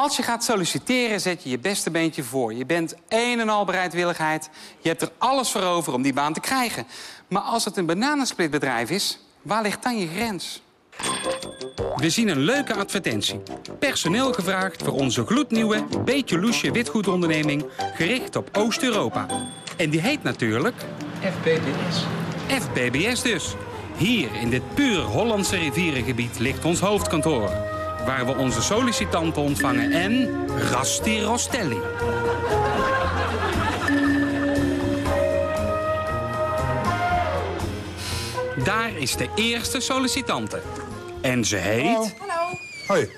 Als je gaat solliciteren, zet je je beste beentje voor. Je bent een en al bereidwilligheid. Je hebt er alles voor over om die baan te krijgen. Maar als het een bananensplitbedrijf is, waar ligt dan je grens? We zien een leuke advertentie. Personeel gevraagd voor onze gloednieuwe, beetje loesje witgoedonderneming... gericht op Oost-Europa. En die heet natuurlijk... FBBS. FBBS dus. Hier in dit puur Hollandse rivierengebied ligt ons hoofdkantoor. Waar we onze sollicitanten ontvangen en Rasti Rostelli. Daar is de eerste sollicitante. En ze heet... Hallo. Hallo. Hoi.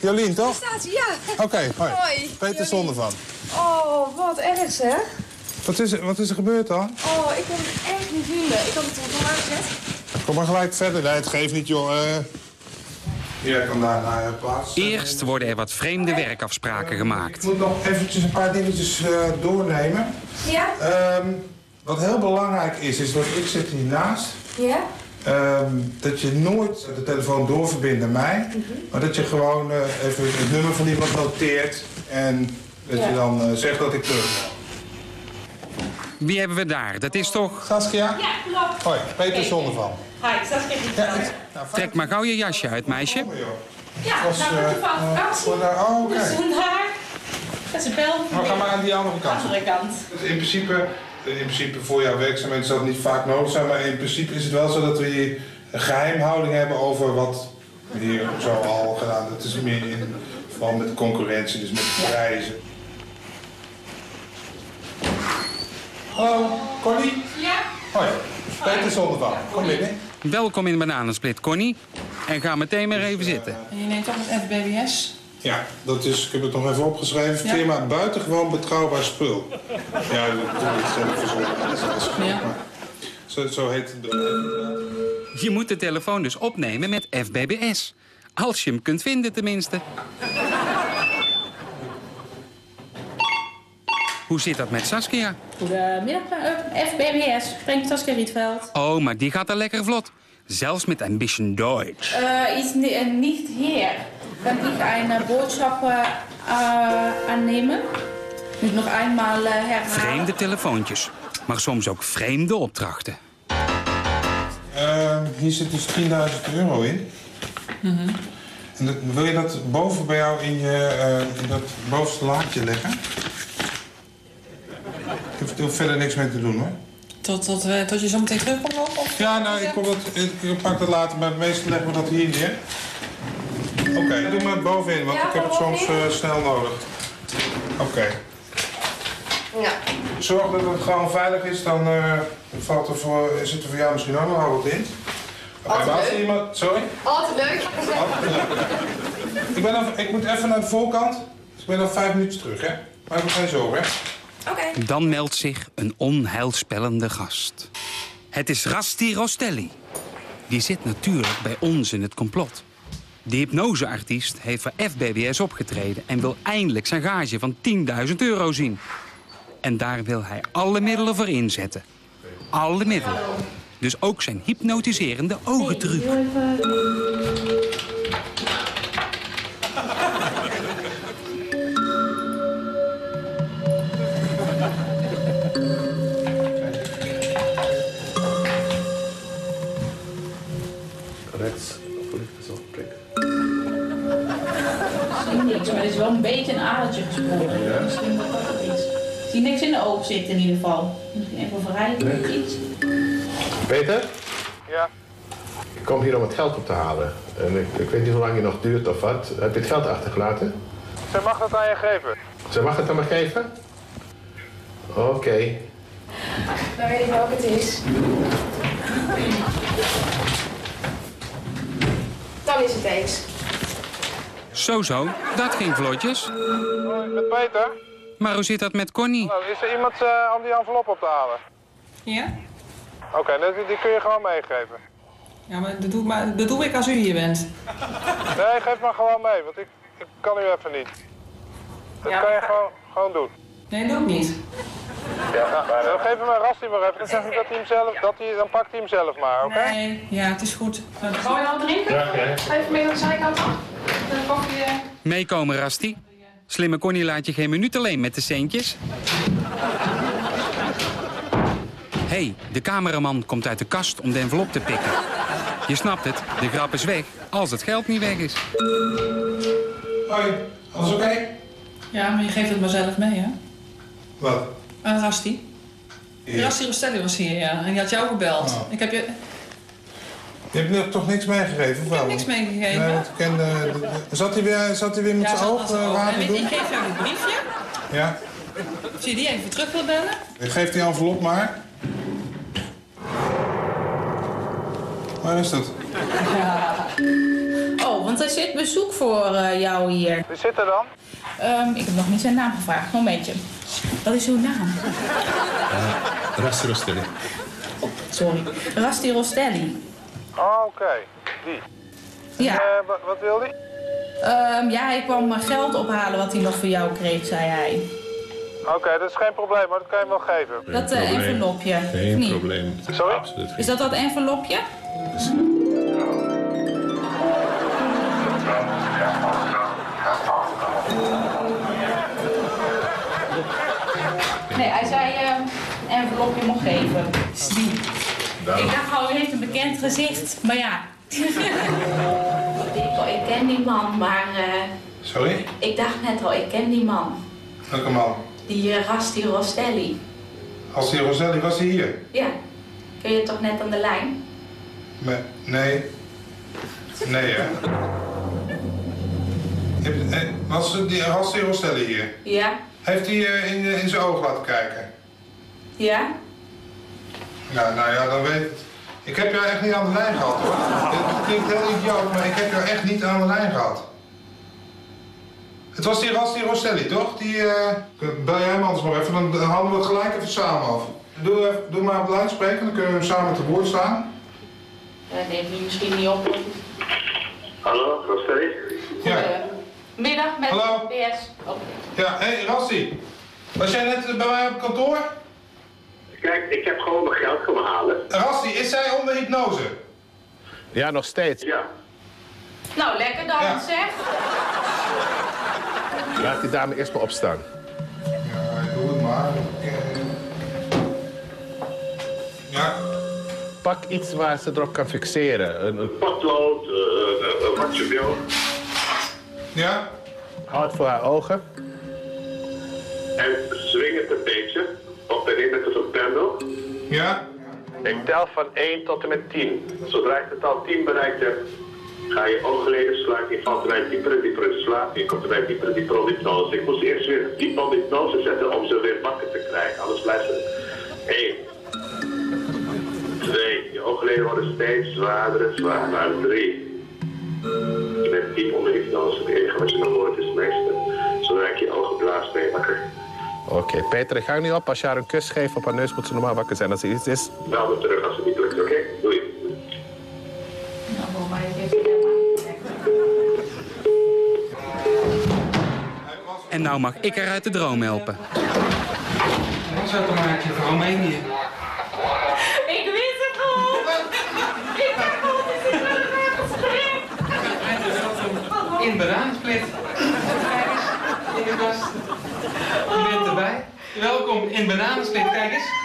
Jolien, toch? Staat ze, ja. Oké, hoi. Hoi, Peter. Zondervan. Oh, wat erg zeg. Wat is, er, wat is er gebeurd dan? Oh, ik kon het echt niet vinden. Ik had het er al aangezet. Kom maar gelijk verder. Nee, het geeft niet, joh. Eh Eerst worden er wat vreemde werkafspraken gemaakt. Ik moet nog eventjes een paar dingetjes eh, doornemen. Ja? Ehm, wat heel belangrijk is, is dat ik zit hiernaast. Ja? Ehm, dat je nooit de telefoon doorverbindt naar mij. Maar dat je gewoon eh, even het nummer van iemand noteert. En dat Ja. je dan eh, zegt dat ik terug ben. Wie hebben we daar? Dat is toch... Saskia? Ja, klopt. Hoi, Peter Zondervan. Hi. Ja, ik- nou, fijn Trek maar gauw je jasje uit, meisje. Ja, was, nou, dat je van eh, vakantie. voor daar- oh, oké. Dus haar. Dat is een bel. Nou, ga maar aan die andere kant. Andere kant. Dus in principe, in principe voor jouw werkzaamheden zal het niet vaak nodig zijn, maar in principe is het wel zo dat we hier een geheimhouding hebben over wat we hier zo al gedaan. Dat is meer in vooral met de concurrentie, dus met de prijzen. Hallo, Connie? Ja? Hoi, Peter Zondervan. Kom binnen. Welkom in Bananensplit, Connie. En ga meteen maar even zitten. En je neemt toch het FBBS? Ja, dat is, ik heb het nog even opgeschreven. Ja. Firma buitengewoon betrouwbaar spul. Ja, dat doe ik zelf verzonnen. Dat is Ja. maar Zo, zo heet het. Je moet de telefoon dus opnemen met FBBS. Als je hem kunt vinden tenminste. Hoe zit dat met Saskia? Goedemiddag, eh, FBBS. Spreekt Saskia Rietveld. Oh, maar die gaat er lekker vlot. Zelfs met een bisschen Deutsch. Äh, ist ni- äh, nicht hier. Eine Botschaft äh, äh, annehmen? Moet nog eenmaal herhalen. Vreemde telefoontjes. Maar soms ook vreemde opdrachten. Ehm, hier zit dus 10.000 euro in. En dat, wil je dat boven bij jou in, je, eh, in dat bovenste laadje leggen? Ik ik hoef verder niks mee te doen hoor. Tot, tot, tot je zo meteen terugkomt? Of? Ja, nou, ik, kom dat, ik pak dat later, maar meestal leggen we dat hier neer. Oké, doe maar bovenin, want Ja, ik heb het soms eh, snel nodig. Oké. Ja. Zorg dat het gewoon veilig is, dan eh, valt er voor, zit er voor jou misschien ook nog wel wat in. Oké, Altijd leuk. iemand... Sorry? Altijd leuk. Ik, ben ik moet even naar de voorkant. Dus ik ben al vijf minuten terug, hè? Maar heb geen zorgen, hè? Oké. Dan meldt zich een onheilspellende gast. Het is Rasti Rostelli. Die zit natuurlijk bij ons in het complot. De hypnoseartiest heeft voor FBBS opgetreden... en wil eindelijk zijn gage van 10.000 euro zien. En daar wil hij alle middelen voor inzetten. Alle middelen. Dus ook zijn hypnotiserende ogentruc. Rechts, zo, kijk. Ik zie niks, maar er is wel een beetje een adertje gesprongen. Misschien dat dat het is. Ik zie niks in de oog zitten in ieder geval. Misschien even verrijden iets. Peter, Ja. ik kom hier om het geld op te halen. En ik, ik weet niet hoe lang je nog duurt of wat. Heb je het geld achtergelaten? Zij mag dat aan je geven. Ze mag het dan maar geven? Oké. Dan weet ik welke het is. Dan is het eens. Zo zo, dat ging vlotjes. Met Peter? Maar hoe zit dat met Connie? is er iemand eh, om die envelop op te halen? Ja? Oké, die, kun je gewoon meegeven. Ja, maar dat doe, ik maar dat doe ik als u hier bent. Nee, geef maar gewoon mee, want ik, ik kan nu even niet. Dat Ja. kan je gewoon, gewoon doen. Nee, dat doe ik niet. Ja, dan geef hem een Rasti maar even. Dan zeg ik dat hij hem zelf, dat hij, dan pakt hij hem zelf maar, oké? Nee, ja, het is goed. Je al drinken? Ja, ja. Even mee aan de zijkant af. Dan pak je... Meekomen, Rasti. Slimme Connie laat je geen minuut alleen met de centjes. hey, de cameraman komt uit de kast om de envelop te pikken. Je snapt het, de grap is weg als het geld niet weg is. Hoi, alles oké? Ja, maar je geeft het maar zelf mee, hè? Wat? Aan Rasti. Rasti Rostelli was hier, ja. En die had jou gebeld. Oh. Ik heb je... Je hebt nu toch niks meegegeven, of wel? niks meegegeven. Nee, ik ken, eh, de- de- zat, hij weer, zat hij weer met Ja, zijn oog eh, je, doen? ik geef jou een briefje. Ja. Als je die even terug wil bellen. Ik geef die envelop maar. Waar is dat? Oh, want er zit bezoek voor eh, jou hier. Wie zit er dan? Ehm, ik heb nog niet zijn naam gevraagd. Momentje. Wat is uw naam? Rasti Rostelli. Sorry. Rasti Rostelli. Oh, oké. Die. Ja. Eh, wat, wat wil die? Ehm, ja, hij kwam eh, geld ophalen wat hij nog voor jou kreeg, zei hij. Oké, dat is geen probleem, maar dat kan je hem wel geven. Dat eh, probleem. envelopje. Geen probleem. Sorry? Absoluut geen Is dat dat envelopje? Geven. Ik dacht al, u heeft een bekend gezicht. Maar ja. ik, ik ken die man, maar eh, Sorry? ik dacht net al, ik ken die man. Welke man? Die uh, Rasti Rostelli. Als die Roselli was hij hier? Ja, kun je toch net aan de lijn? Me- nee. Nee, hè? Eh, Was die, was die Roselli hier? Ja, Heeft hij eh, in, in zijn oog laten kijken? ja. Ja, nou ja, dan weet ik het. Ik heb jou echt niet aan de lijn gehad, hoor. Het klinkt heel idioot, maar ik heb jou echt niet aan de lijn gehad. Het was die Rasti Rostelli, toch? Die, eh bel jij hem anders maar even, dan halen we het gelijk even samen af. Doe, even, doe maar op lijn spreken, dan kunnen we hem samen te woord staan. Dat neemt u misschien niet op. Hallo, Rostelli? Ja. Middag met Hallo. PS. Oh. Ja, hé hey, Rasti. Was jij net bij mij op kantoor? Kijk, ik heb gewoon mijn geld komen halen. Rasti, is zij onder hypnose? Ja, nog steeds. Ja. Nou, lekker dan, Ja. zeg. Laat die dame eerst maar opstaan. Ja, doe het maar. Ja, Pak iets waar ze erop kan fixeren. Een, een, Potlood, eh, eh, eh, wat je wil. ja. hout voor haar ogen. En swing het een beetje. Op en neer met een pendel. Ja. Ik tel van 1 tot en met 10. Zodra je het al 10 bereikt hebt, ga je oogleden sluiten. Je valt erbij dieper en dieper in slaap. Je komt erbij dieper en dieper onder hypnose. Ik moest eerst weer diep onder hypnose zetten om ze weer wakker te krijgen. Anders blijft ze 1. 2. Je oogleden worden steeds zwaarder en zwaarder. Naar 3. Je bent diep onder hypnose. Het enige wat je nog hoort is het meeste. Zodra ik je ogen blaas, ben je wakker. Oké, Peter, ik ga nu op. Als je haar een kus geeft op haar neus, moet ze normaal wakker zijn. Als er iets is, Bel me terug als het niet lukt, oké? Doei. Nou, even helemaal. En nou mag ik haar uit de droom helpen. Wat zou het maatje voor Roemenië? Ik wist het al. Ik dacht al, het is een In eens, in de kast. Je bent erbij. Welkom in bananensplit, kijk eens.